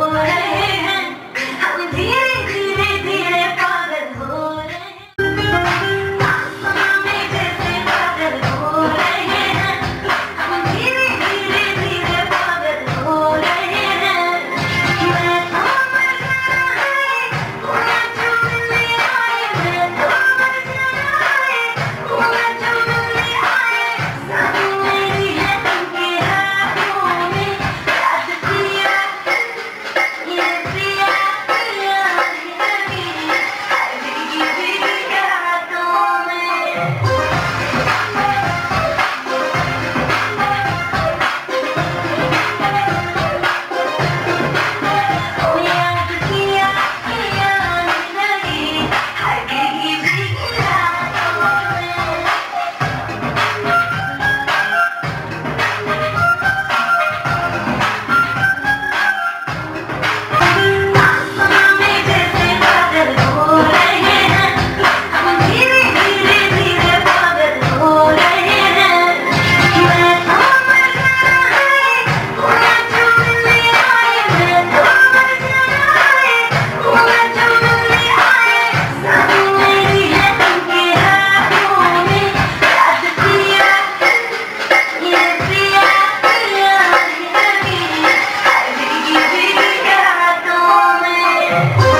more. Thank.